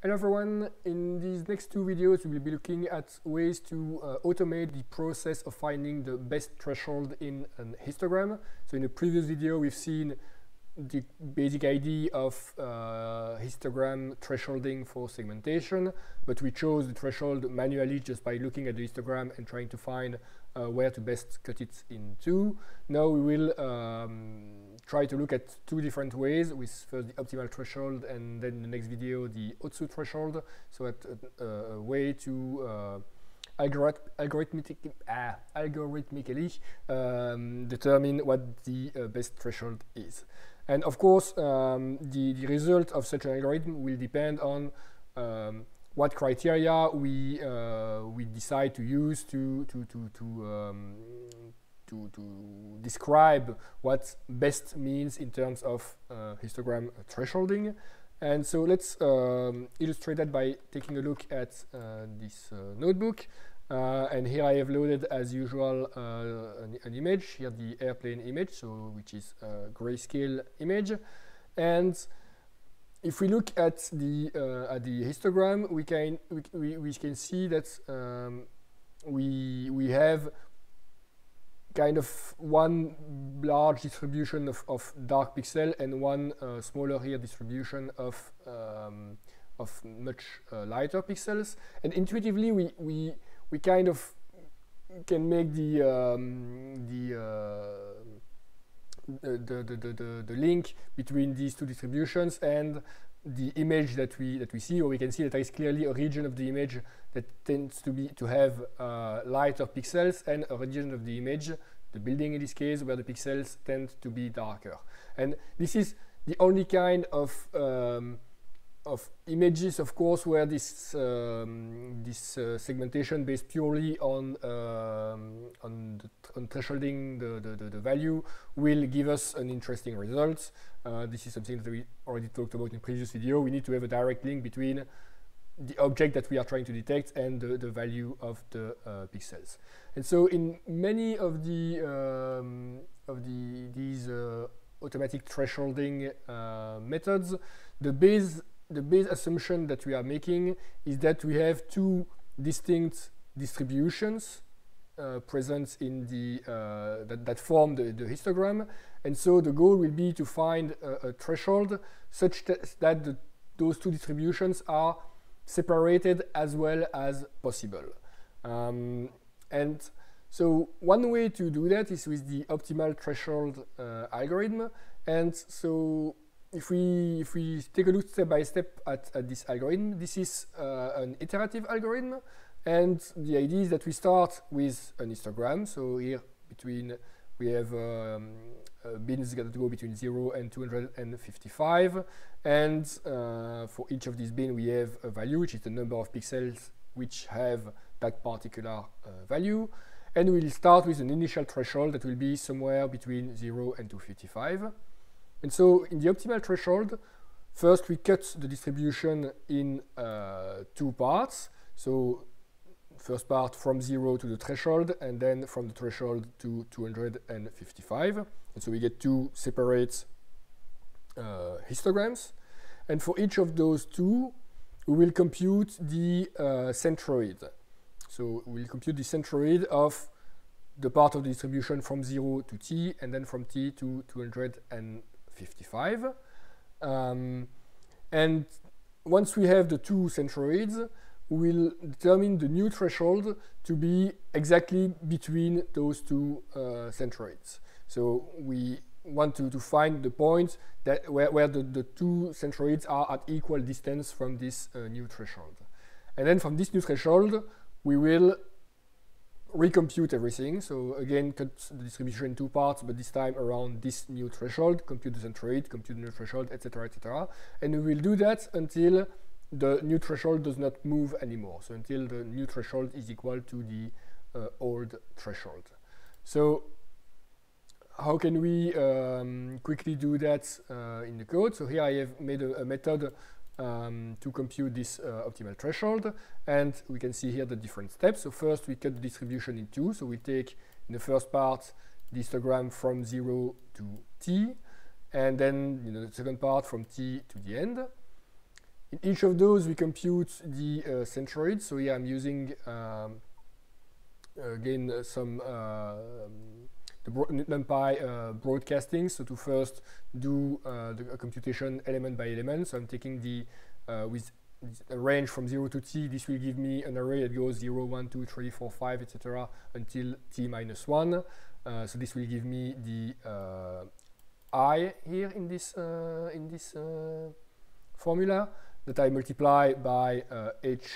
Hello everyone, in these next two videos we will be looking at ways to uh, automate the process of finding the best threshold in an histogram. So in the previous video we've seen the basic idea of uh, histogram thresholding for segmentation, but we chose the threshold manually just by looking at the histogram and trying to find uh, where to best cut it in two. Now we will um, try to look at two different ways with first the optimal threshold and then the next video the Otsu threshold. So at uh, a way to uh, algorit algorithmic, ah, algorithmically um, determine what the uh, best threshold is. And of course, um, the, the result of such an algorithm will depend on um, what criteria we uh, we decide to use to to to to, um, to to describe what best means in terms of uh, histogram thresholding. And so let's um, illustrate that by taking a look at uh, this uh, notebook. Uh, and here I have loaded, as usual, uh, an, an, image, here the airplane image, so which is a grayscale image. And if we look at the uh, at the histogram, we can we, we can see that um, we we have kind of one large distribution of, of dark pixel and one uh, smaller here distribution of um, of much uh, lighter pixels. And intuitively, we we we kind of can make the um, the, uh, the, the, the, the, link between these two distributions and the image that we that we see, or we can see that there is clearly a region of the image that tends to be to have uh, lighter pixels, and a region of the image, the building in this case, where the pixels tend to be darker. And this is the only kind of um, of images, of course, where this um, this uh, segmentation based purely on um, on, on thresholding the, the, the, the, value will give us an interesting result. Uh, this is something that we already talked about in previous video. We need to have a direct link between the object that we are trying to detect and the, the value of the uh, pixels. And so in many of the um, of the these uh, automatic thresholding uh, methods, the base the base assumption that we are making is that we have two distinct distributions uh, present in the uh, that, that form the, the, histogram. And so the goal will be to find a, a threshold such that, the, those two distributions are separated as well as possible. Um, and so one way to do that is with the optimal threshold uh, algorithm. And so if we if we take a look step by step at, at this algorithm, this is uh, an iterative algorithm, and the idea is that we start with an histogram. So here between we have um, uh, bins that go between 0 and 255, and uh, for each of these bins we have a value, which is the number of pixels which have that particular uh, value. And we'll start with an initial threshold that will be somewhere between 0 and 255. And so in the optimal threshold, first we cut the distribution in uh, two parts. So first part from zero to the threshold and then from the threshold to 255. And so we get two separate uh, histograms. And for each of those two, we will compute the uh, centroid. So we'll compute the centroid of the part of the distribution from 0 to t and then from t to 255. 55. Um, and once we have the two centroids, we'll determine the new threshold to be exactly between those two uh, centroids. So we want to, to find the point that where, where the, the two centroids are at equal distance from this uh, new threshold. And then from this new threshold, we will recompute everything. So again, cut the distribution in two parts, but this time around this new threshold, compute the centroid, compute the new threshold, etc., etc. And we will do that until the new threshold does not move anymore. So until the new threshold is equal to the uh, old threshold. So how can we um, quickly do that uh, in the code? So here I have made a, a method um, to compute this uh, optimal threshold. And we can see here the different steps. So first we cut the distribution in two. So we take in the first part the histogram from 0 to t, and then know, the second part from t to the end. in each of those, we compute the uh, centroid. So here I'm using um, again uh, some uh, the NumPy uh, broadcasting. So to first do the computation element by element. So I'm taking the with a range from 0 to t, this will give me an array that goes 0, 1, 2, 3, 4, 5, etc. until t minus 1. Uh, so this will give me the uh, i here in this, uh, in this formula that I multiply by h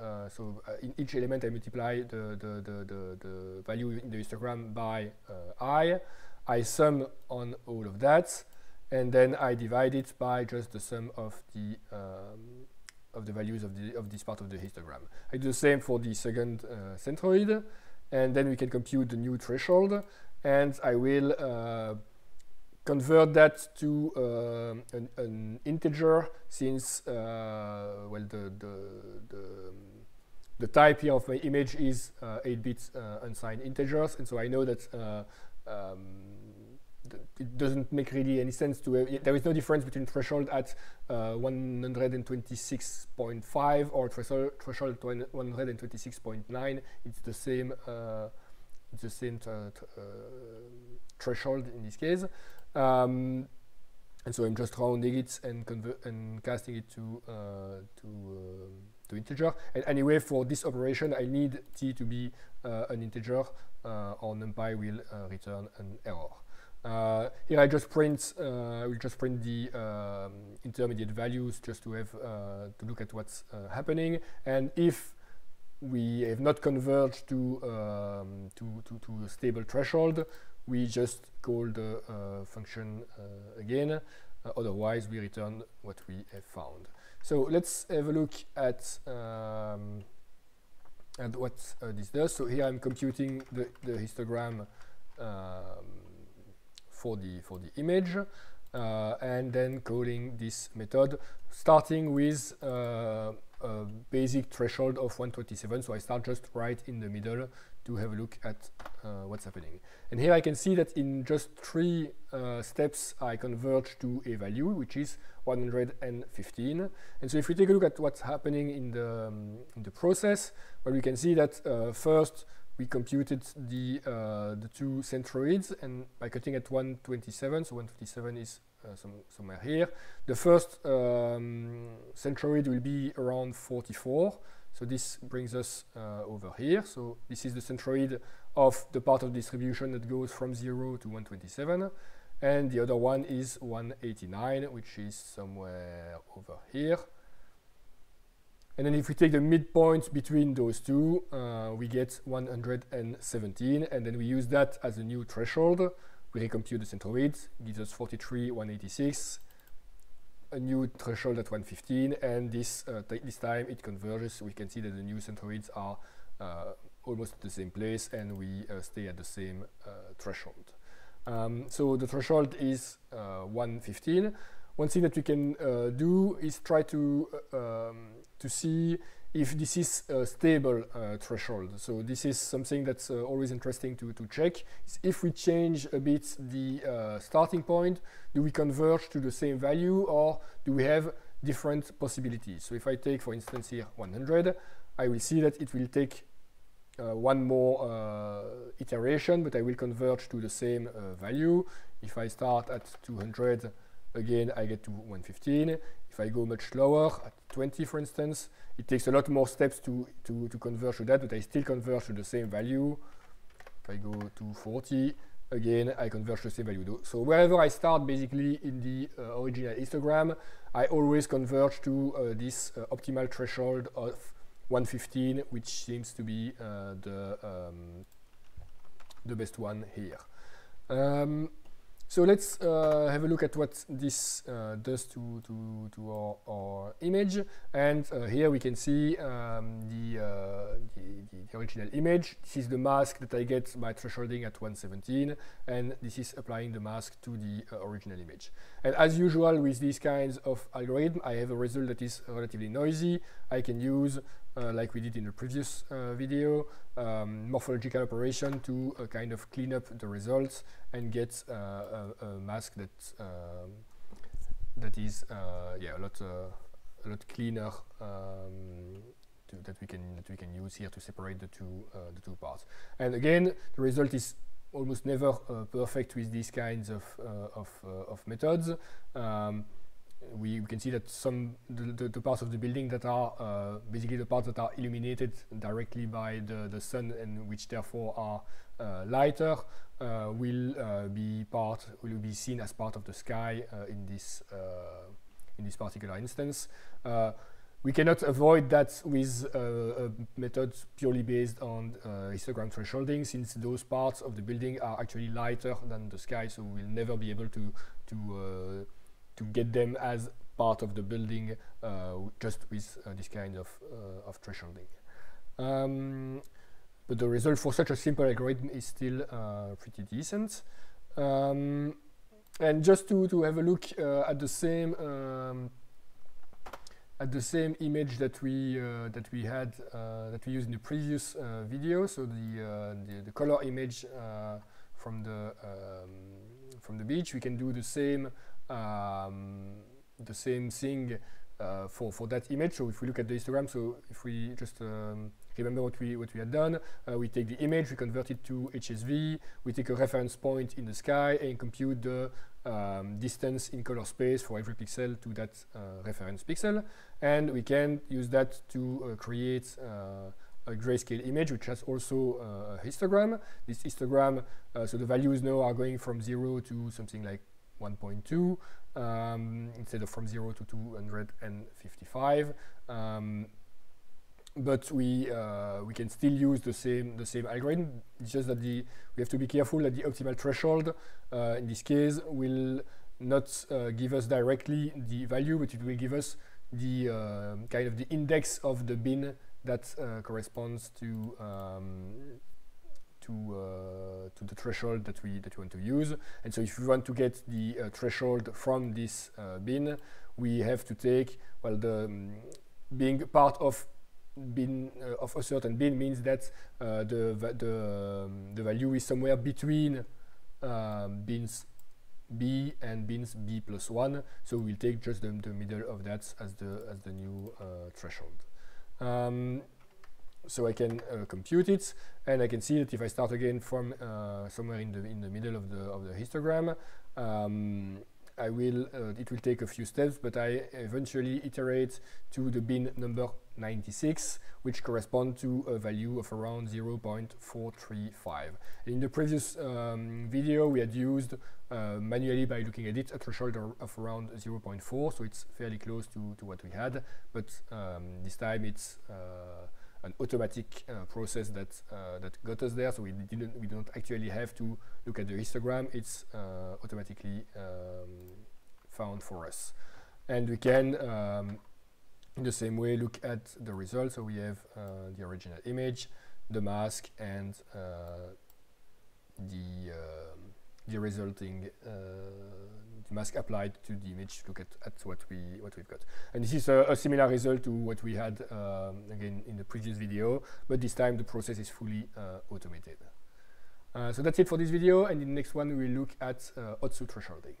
uh, so uh, in each element I multiply the, the, the, the, the value in the histogram by uh, i. I sum on all of that and then I divide it by just the sum of the um, of the values of the of this part of the histogram. I do the same for the second uh, centroid and then we can compute the new threshold and I will uh, convert that to uh, an, an, integer since uh, well the, the, the, the, type here of my image is 8-bit uh, uh, unsigned integers. And so I know that uh, um, it doesn't make really any sense to there is no difference between threshold at uh, 126.5 or threshold threshold 126.9 it's the same it's the same threshold in this case um, and so I'm just rounding it and and casting it to uh, to uh, to integer. And anyway, for this operation, I need t to be uh, an integer, or NumPy will return an error. here I just print I will just print the um, intermediate values just to have to look at what's happening. And if we have not converged to, um, to, to, to, a stable threshold, we just call the uh, function uh, again. Uh, otherwise, we return what we have found. So let's have a look at, um, at what uh, this does. So here I'm computing the, the histogram um, for, the, for the image. Uh, and then calling this method, starting with uh, a basic threshold of 127. So I start just right in the middle to have a look at uh, what's happening. And here I can see that in just three uh, steps I converge to a value which is 115. And so if we take a look at what's happening in the, um, in the process, well we can see that uh, first we computed the, uh, the two centroids and by cutting at 127, so 127 is uh, some, somewhere here. The first um, centroid will be around 44. So this brings us uh, over here. So this is the centroid of the part of distribution that goes from 0 to 127. And the other one is 189, which is somewhere over here. And then if we take the midpoint between those two, uh, we get 117. And then we use that as a new threshold. We recompute the centroids, gives us 43, 186 a new threshold at 115 and this uh, this time it converges we can see that the new centroids are uh, almost at the same place and we uh, stay at the same uh, threshold um, so the threshold is uh, 115 one thing that we can do is try to um, to see if this is a stable uh, threshold. So this is something that's uh, always interesting to, to check. If we change a bit the uh, starting point, do we converge to the same value or do we have different possibilities? So if I take, for instance, here 100, I will see that it will take uh, one more uh, iteration, but I will converge to the same uh, value. If I start at 200, again, I get to 115. If I go much lower, at 20 for instance, it takes a lot more steps to, to, to converge to that, but I still converge to the same value. If I go to 40, again, I converge to the same value. So wherever I start basically in the uh, original histogram, I always converge to uh, this uh, optimal threshold of 115, which seems to be uh, the, um, the best one here. Um, so let's uh, have a look at what this uh, does to, to, to our, our image. And uh, here we can see um, the, uh, the, the, original image. This is the mask that I get by thresholding at 117. And this is applying the mask to the uh, original image. And as usual with these kinds of algorithm, I have a result that is relatively noisy. I can use uh, like we did in the previous uh, video, um, morphological operation to uh, kind of clean up the results and get uh, a, a, mask that um, that is yeah a lot a lot cleaner um, to, that we can that we can use here to separate the two the two parts. And again, the result is almost never perfect with these kinds of of, of methods. Um, we, can see that some the, the, the, parts of the building that are uh, basically the parts that are illuminated directly by the, the sun and which therefore are uh, lighter uh, will be part will be seen as part of the sky in this in this particular instance. We cannot avoid that with uh, a method purely based on uh, histogram thresholding since those parts of the building are actually lighter than the sky so we'll never be able to to uh, to get them as part of the building uh, just with uh, this kind of, uh, of thresholding. Um, but the result for such a simple algorithm is still pretty decent. Um, and just to, to have a look at the same um, at the same image that we uh, that we had uh, that we used in the previous uh, video. So the, the, the color image from the um, from the beach. We can do the same um, the same thing uh, for for that image. So if we look at the histogram, so if we just um, remember what we what we had done, uh, we take the image, we convert it to HSV, we take a reference point in the sky and compute the um, distance in color space for every pixel to that uh, reference pixel, and we can use that to uh, create uh, a grayscale image which has also uh, a histogram. This histogram, so the values now are going from 0 to something like 1.2 um, instead of from 0 to 255. Um, but we uh, we can still use the same the same algorithm. It's just that the we have to be careful that the optimal threshold uh, in this case will not uh, give us directly the value, but it will give us the uh, kind of the index of the bin that uh, corresponds to um, to uh, to the threshold that we that we want to use. And so, if we want to get the uh, threshold from this uh, bin, we have to take well the um, being part of bin uh, of a certain bin means that uh, the the um, the value is somewhere between bins b and bins b plus one. So we'll take just the, the middle of that as the as the new threshold. Um, so I can uh, compute it and I can see that if I start again from uh, somewhere in the in the middle of the of the histogram um, I will uh, it will take a few steps but I eventually iterate to the bin number 96 which correspond to a value of around 0.435 in the previous um, video we had used uh, manually by looking at it a threshold of around 0.4 so it's fairly close to, to what we had but um, this time it's uh, an automatic uh, process that uh, that got us there. So we didn't we don't actually have to look at the histogram. It's uh, automatically um, found for us, and we can. Um, in the same way, look at the results. So we have uh, the original image, the mask, and uh, the um, the resulting uh, the mask applied to the image to look at, at what we what we've got. And this is a, a similar result to what we had um, again in the previous video, but this time the process is fully uh, automated. Uh, so that's it for this video, and in the next one we will look at uh, Otsu thresholding.